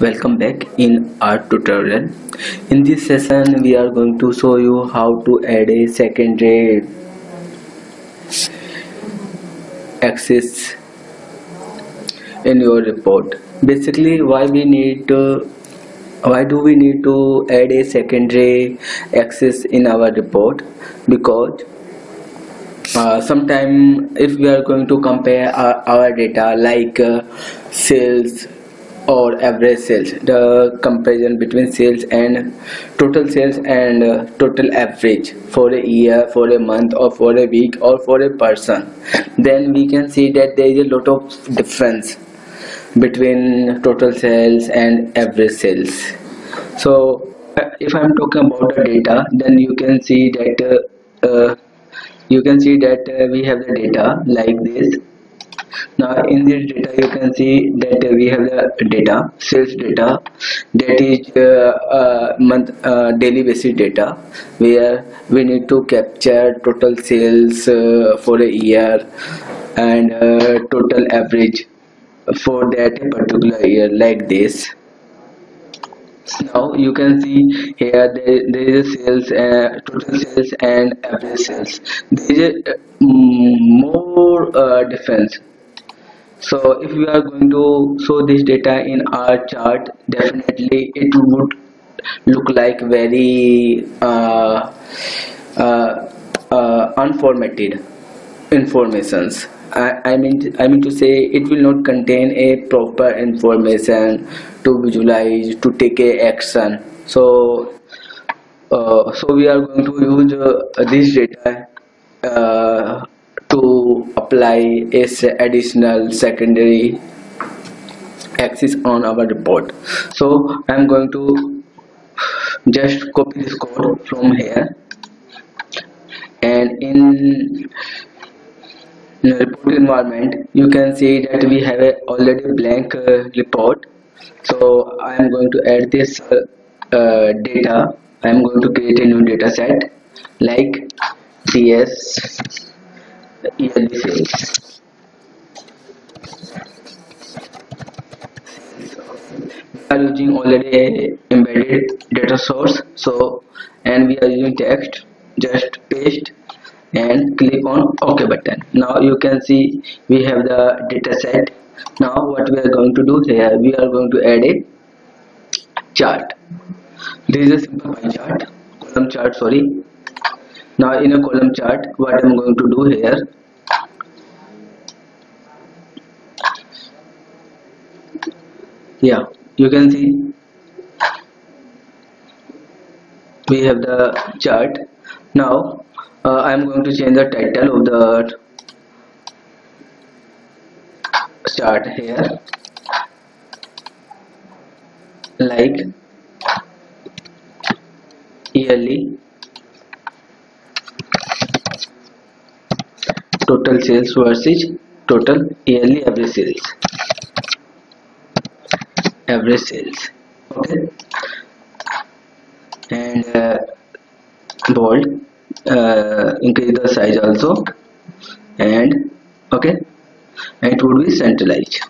welcome back in our tutorial. In this session we are going to show you how to add a secondary axis in your report. Basically why we need to why do we need to add a secondary axis in our report? Because uh, sometime if we are going to compare our, our data like uh, sales or average sales. The comparison between sales and total sales and uh, total average for a year for a month or for a week or for a person. Then we can see that there is a lot of difference between total sales and average sales. So uh, if i'm talking about the data then you can see that uh, uh, you can see that uh, we have the data like this now in this data you can see that we have the data sales data. That is uh, uh, month uh, daily basis data where we need to capture total sales uh, for a year and total average for that particular year like this. Now you can see here there, there is a sales uh, total sales and average sales. There is a more uh, difference so if we are going to show this data in our chart definitely it would look like very uh, uh, uh, unformatted informations. I, I mean I mean to say it will not contain a proper information to visualize to take a action. So uh, so we are going to use uh, this data uh, to apply a additional secondary axis on our report. So i'm going to just copy this code from here. And in the report environment you can see that we have a already blank uh, report. So i am going to add this uh, uh, data. I am going to create a new data set like ds We are using already embedded data source so and we are using text just paste and click on ok button. Now you can see we have the data set. Now what we are going to do here we are going to add a chart. This is a simple pie chart column chart sorry now in a column chart what I'm going to do here yeah you can see we have the chart. Now uh, I'm going to change the title of the chart here like yearly total sales versus total yearly average sales. Average sales. Okay. And uh, bold uh, increase the size also. And okay. And it would be centralized.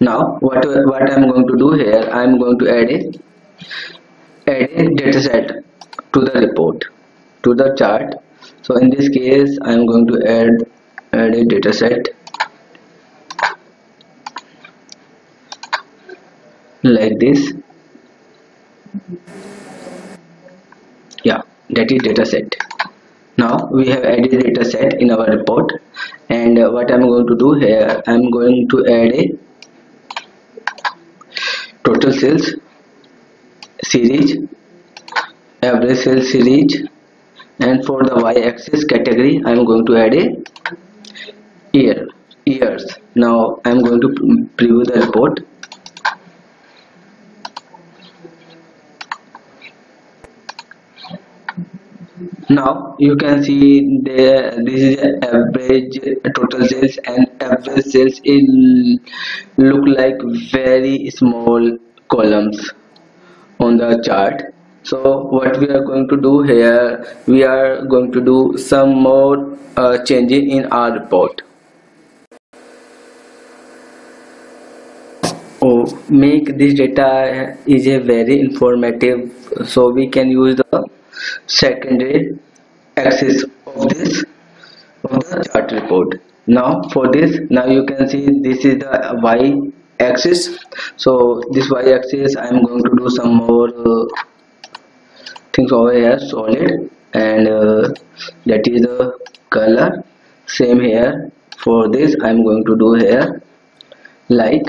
Now what what i'm going to do here i'm going to add a add a data set to the report to the chart. So in this case i'm going to add add a data set. Like this. Yeah that is data set. Now we have added data set in our report. And what i'm going to do here i'm going to add a total sales series average sales series and for the y-axis category i'm going to add a year years now i'm going to preview the report. Now you can see there this is average total sales and average sales will look like very small columns on the chart. So what we are going to do here we are going to do some more uh, changes in our report make this data is a very informative so we can use the secondary axis of this of the chart report. Now for this now you can see this is the y axis so this y axis i am going to do some more uh, things over here solid and uh, that is the color. Same here. For this i'm going to do here like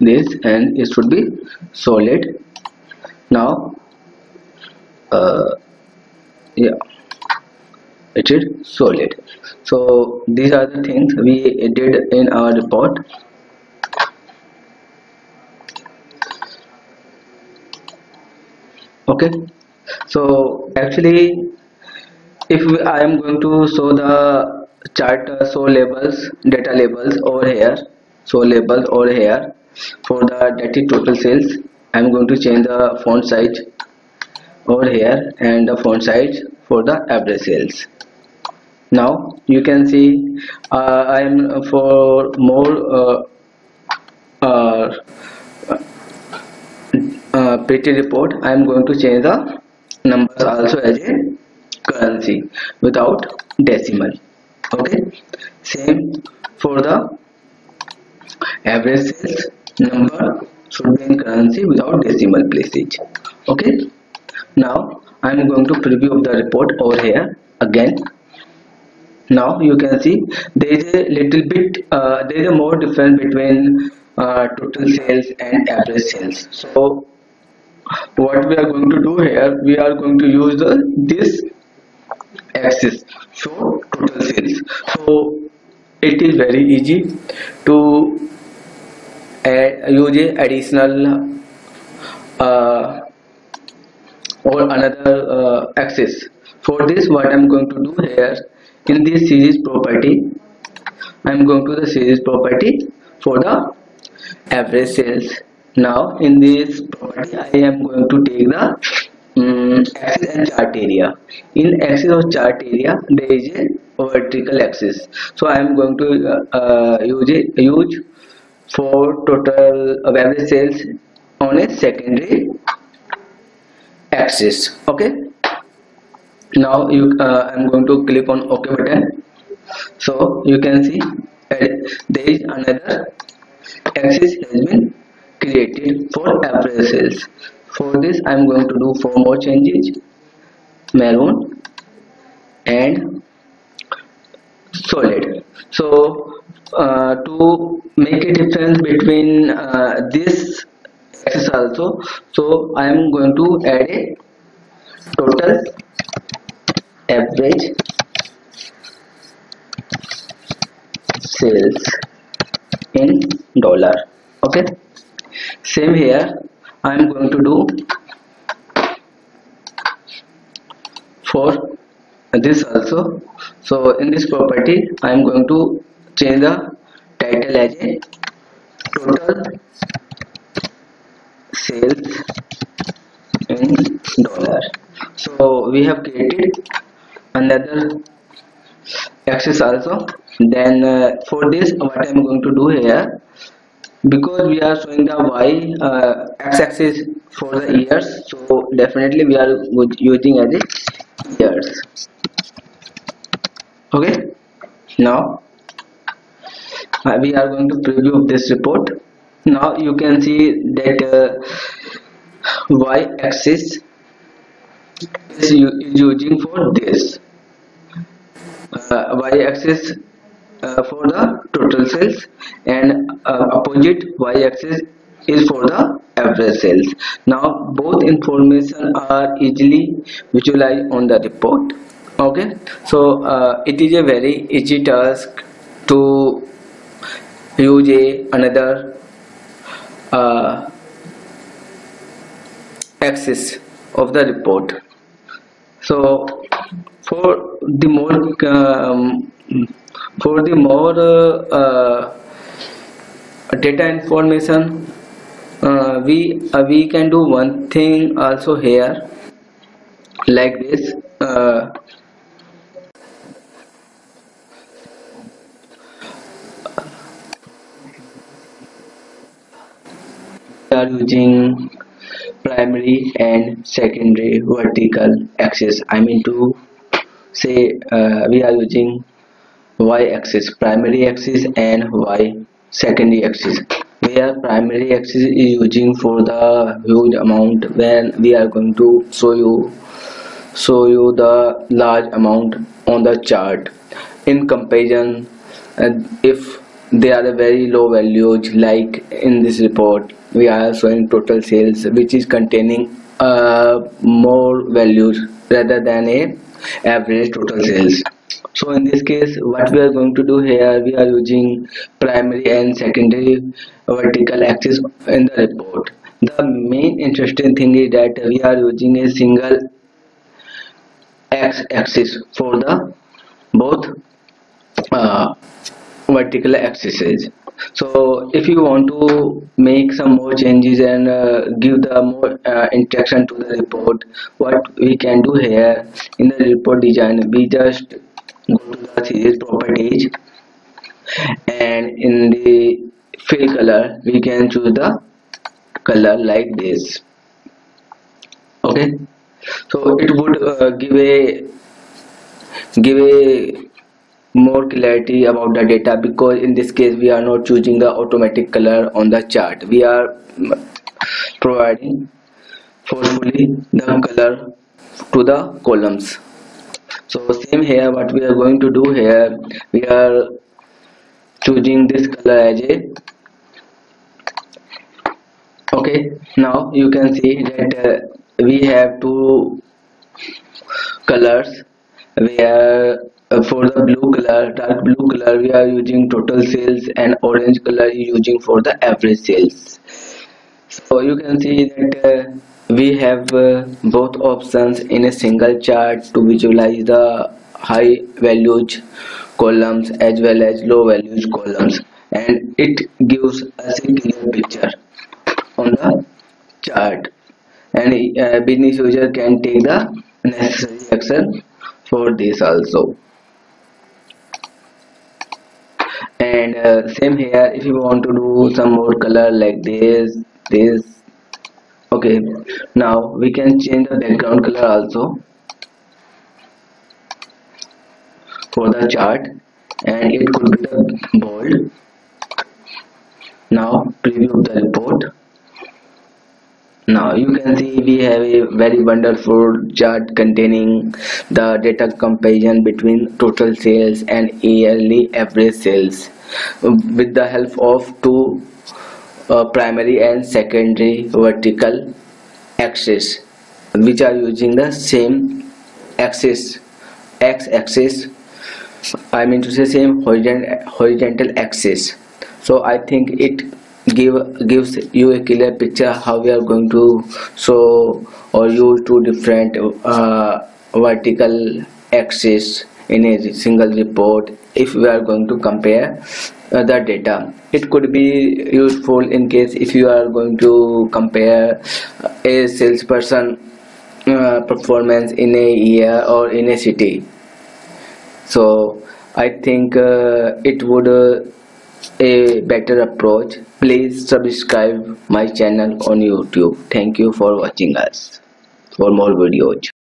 this and it should be solid. Now uh, yeah it is solid. So these are the things we did in our report. Okay. So actually if I am going to show the chart uh, show labels data labels over here show labels over here for the total sales I'm going to change the font size over here and the font size for the average sales. Now you can see uh, I am for more uh, uh, uh, report I am going to change the numbers also as a currency without decimal. Okay? Same for the average sales number should be in currency without decimal places okay? Now I am going to preview of the report over here again. Now you can see there is a little bit uh, there is a more difference between uh, total sales and average sales. So what we are going to do here we are going to use the this axis show total sales. So it is very easy to add, use a additional uh, or another uh, axis. For this what I'm going to do here in this series property I'm going to the series property for the average sales. Now in this property I am going to take the um, axis and chart area. In axis of chart area there is a vertical axis. So I am going to uh, uh, use it use for total of average sales on a secondary axis okay? Now you uh, I'm going to click on OK button. So you can see there is another axis has been created for average sales. For this I'm going to do four more changes. Maroon and solid. So uh, to make a difference between uh, this axis also. So I am going to add a total average sales in dollar. Okay? Same here. I am going to do for this also. So in this property I am going to change the title as a total sales in dollar so we have created another axis also. Then uh, for this what I'm going to do here because we are showing the y uh, x-axis for the years so definitely we are using as a years. Okay? Now we are going to preview this report. Now you can see that uh, y-axis is using for this. Uh, y-axis uh, for the total sales and uh, opposite y-axis is for the average sales now both information are easily visualized on the report. Okay? So uh, it is a very easy task to use a another uh, axis of the report. So for the more um, for the more uh, data information uh, we uh, we can do one thing also here. Like this uh, are using primary and secondary vertical axis. I mean to say uh, we are using y-axis primary axis and y secondary axis. Where primary axis is using for the huge amount when we are going to show you show you the large amount on the chart. In comparison and if they are very low values like in this report we are showing total sales which is containing uh, more values rather than a average total sales. So in this case what we are going to do here we are using primary and secondary vertical axis in the report. The main interesting thing is that we are using a single x-axis for the both uh, vertical axes so if you want to make some more changes and uh, give the more uh, interaction to the report what we can do here in the report design we just go to the series properties and in the fill color we can choose the color like this. Okay? So it would uh, give a give a more clarity about the data because in this case we are not choosing the automatic color on the chart. We are providing forcefully the color to the columns. So same here what we are going to do here we are choosing this color as a okay now you can see that uh, we have two colors. Where for the blue color dark blue color we are using total sales and orange color using for the average sales. So you can see that uh, we have uh, both options in a single chart to visualize the high values columns as well as low values columns and it gives us a clear picture on the chart. And uh, business user can take the necessary action for this also and uh, same here if you want to do some more color like this this. Okay now we can change the background color also for the chart. And it could be the bold. Now preview the report now you can see we have a very wonderful chart containing the data comparison between total sales and yearly average sales. With the help of two uh, primary and secondary vertical axes which are using the same axis x axis I mean to say same horizontal axis. So I think it give gives you a clear picture how we are going to show or use two different uh, vertical axis in a single report if we are going to compare uh, the data. It could be useful in case if you are going to compare a salesperson uh, performance in a year or in a city. So i think uh, it would uh, a better approach please subscribe my channel on youtube. Thank you for watching us for more videos